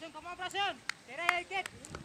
Prasyon, come on, Prasyon. Tira, hit it.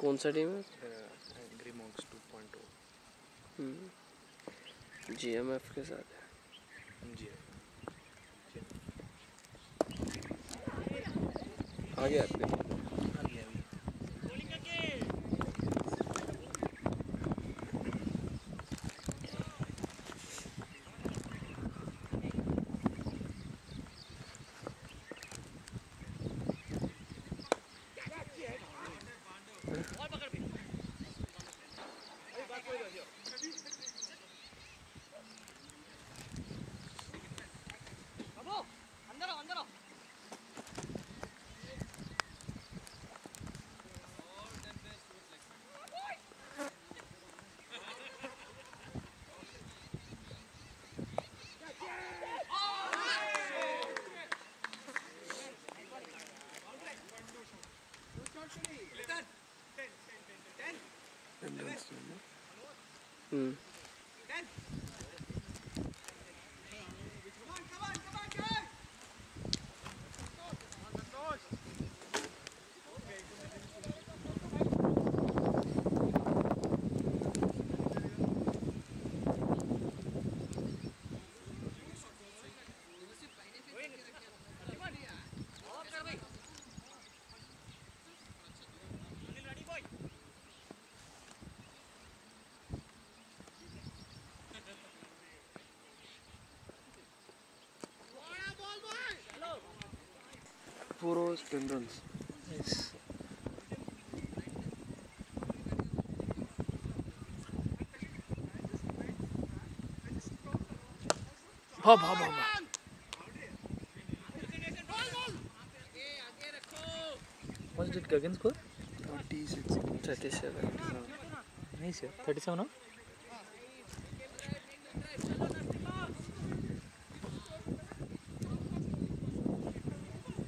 कौन सा team है 2.0 जी एम एफ़ के साथ है 影やって。Mm. Arthuro's tendrils. Yes. Hop, hop, hop. What did Gagan score? 37. 37. Nice, yeah. 37 now?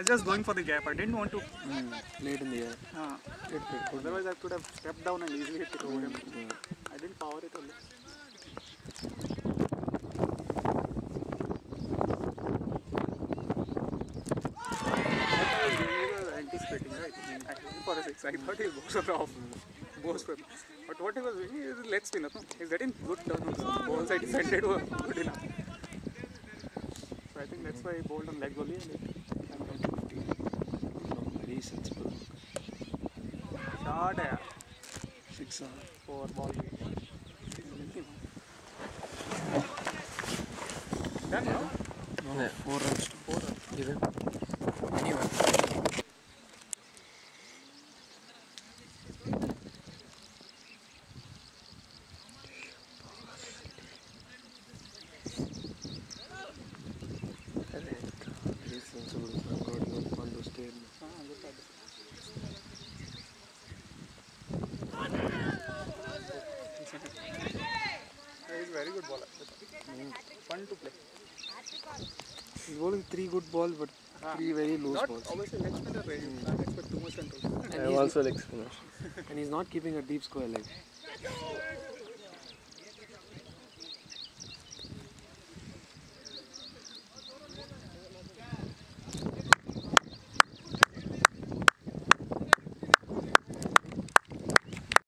was just going for the gap. I didn't want to. Mm, late in the year. Uh, It played good. otherwise, I could have stepped down and easily hit it over him. Yeah. I didn't power it only. I was doing was anticipating, right? I went for a six. I thought his balls were off. Balls were. But what he was doing is leg spinner. No? He's getting good turn on some balls I defended were good enough. So I think that's why he bowled on leg only and it to 15. Very sensible. Shot, yeah. Six. Uh, four ball. to play. He's bowling three good balls, but three very loose not balls. Obviously, leg spinner, too much control. I am also leg spinner. and he's not keeping a deep square leg.